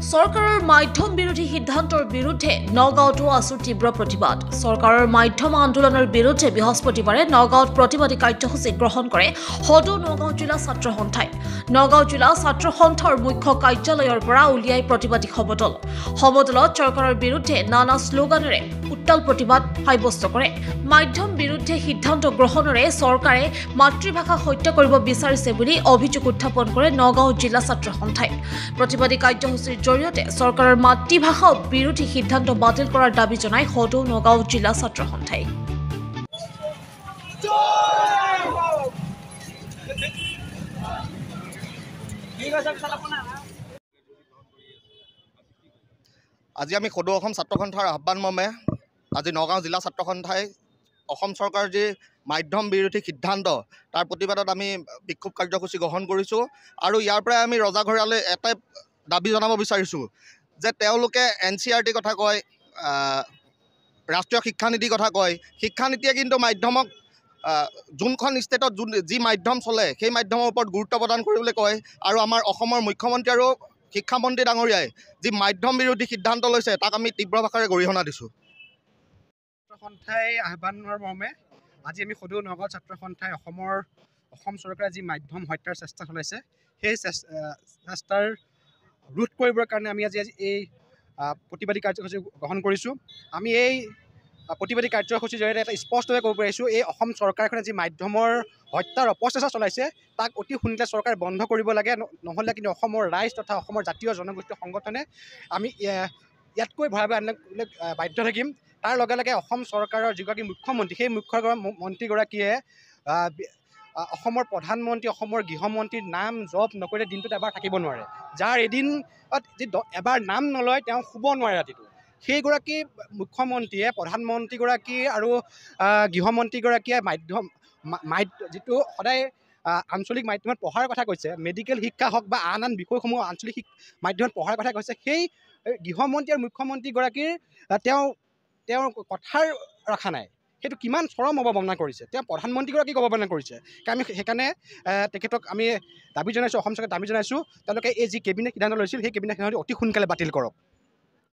চৰকাৰৰ মাধ্যম বিৰোধী সিদ্ধান্তৰ বিৰুদ্ধে নগাঁৱতো আছো তীব্ৰ প্ৰতিবাদ। চৰকাৰৰ মাধ্যম আন্দোলনৰ বিৰুদ্ধে বৃহস্পতিবাৰে নগাঁৱত প্ৰতিবাদী কাৰ্যসূচী গ্ৰহণ কৰে সদৌ নগাঁও জিলা ছাত্ৰ সন্থাই। নগাঁও জিলা ছাত্ৰ সন্থাৰ মুখ্য কাৰ্যালয়ৰ পৰা উলিয়াই প্ৰতিবাদী সমদল। সমদলত চৰকাৰৰ বিৰুদ্ধে নানা শ্লোগানেৰে উত্তাল প্ৰতিবাদ সাব্যস্ত কৰে। মাধ্যম বিৰুদ্ধে সিদ্ধান্ত গ্ৰহণেৰে চৰকাৰে মাতৃভাষা হত্যা কৰিব বিচাৰিছে বুলি অভিযোগ উত্থাপন কৰে নগাঁও জিলা ছাত্ৰ সন্থাই। প্ৰতিবাদী কাৰ্যসূচীৰ জৰিয়তে চৰকাৰৰ মাতৃভাষা বিৰোধী সিদ্ধান্ত বাতিল কৰাৰ দাবী জনাই সদৌ নগাঁও জিলা ছাত্ৰ সন্থাই। আজি আমি সদৌ অসম ছাত্ৰ সন্থাৰ আহ্বান মৰ্মে আজি নগাঁও জিলা ছাত্ৰ সন্থাই অসম চৰকাৰৰ যি মাধ্যম বিৰোধী সিদ্ধান্ত তাৰ প্ৰতিবাদত আমি বিক্ষোভ কাৰ্যসূচী গ্ৰহণ কৰিছোঁ আৰু ইয়াৰ পৰাই আমি ৰজাঘৰীয়ালৈ এটাই দাবী জনাব বিচাৰিছোঁ যে তেওঁলোকে এন চি আৰ টিৰ কথা কয় ৰাষ্ট্ৰীয় শিক্ষানীতিৰ কথা কয়। শিক্ষানীতিয়ে কিন্তু মাধ্যমক যোনখন ষ্টেটত যোন যি মাধ্যম চলে সেই মাধ্যমৰ ওপৰত গুৰুত্ব প্ৰদান কৰিবলৈ কয় আৰু আমাৰ অসমৰ মুখ্যমন্ত্ৰী আৰু শিক্ষামন্ত্ৰী ডাঙৰীয়াই যি মাধ্যম বিৰোধী সিদ্ধান্ত লৈছে তাক আমি তীব্ৰ ভাষাৰে গৰিহণা দিছোঁ। সন্থাই আহ্বানৰ মৰ্মে আজি আমি সদৌ নগাঁও ছাত্ৰ সন্থাই অসমৰ অসম চৰকাৰে যি মাধ্যম হত্যাৰ চেষ্টা চলাইছে সেই চেষ্টাৰ ৰোধ কৰিবৰ কাৰণে আমি আজি আজি এই প্ৰতিবাদী কাৰ্যসূচী গ্ৰহণ কৰিছোঁ। আমি এই প্ৰতিবাদী কাৰ্যসূচীৰ জৰিয়তে এটা স্পষ্টকৈ ক'ব পাৰিছোঁ এই অসম চৰকাৰখনে যি মাধ্যমৰ হত্যাৰ অপচেষ্টা চলাইছে তাক অতি সোনকালে চৰকাৰে বন্ধ কৰিব লাগে নহ'লে কিন্তু অসমৰ ৰাইজ তথা অসমৰ জাতীয় জনগোষ্ঠীয় সংগঠনে আমি ইয়াতকৈ ভয়াৱহ আনিবলৈ বাধ্য থাকিম। তাৰ লগে লগে অসম চৰকাৰৰ যিগৰাকী মুখ্যমন্ত্ৰী সেই মুখ্য মন্ত্ৰীগৰাকীয়ে অসমৰ প্ৰধানমন্ত্ৰী অসমৰ গৃহমন্ত্ৰীৰ নাম জপ নকৰিলে দিনটোত এবাৰ থাকিব নোৱাৰে। যাৰ এদিনত যি এবাৰ নাম নলয় তেওঁ শুব নোৱাৰে ৰাতিটো। সেইগৰাকী মুখ্যমন্ত্ৰীয়ে প্ৰধানমন্ত্ৰীগৰাকী আৰু গৃহমন্ত্ৰীগৰাকীয়ে মাধ্যম মাধ্য যিটো সদায় আঞ্চলিক মাধ্যমত পঢ়াৰ কথা কৈছে মেডিকেল শিক্ষা হওক বা আন আন বিষয়সমূহ আঞ্চলিক মাধ্যমত পঢ়াৰ কথা কৈছে সেই গৃহমন্ত্ৰী আৰু মুখ্যমন্ত্ৰীগৰাকীৰ তেওঁ তেওঁৰ কথাৰ ৰখা নাই। সেইটো কিমান চৰম অৱমাননা কৰিছে। তেওঁ প্ৰধানমন্ত্ৰীগৰাকীক অৱমাননা কৰিছে। আমি সেইকাৰণে তেখেতক আমি দাবী জনাইছোঁ অসম চৰকাৰে দাবী জনাইছোঁ তেওঁলোকে এই যি কেবিনেট সিদ্ধান্ত লৈছিল সেই কেবিনেট সিদ্ধান্ত অতি সোনকালে বাতিল কৰক।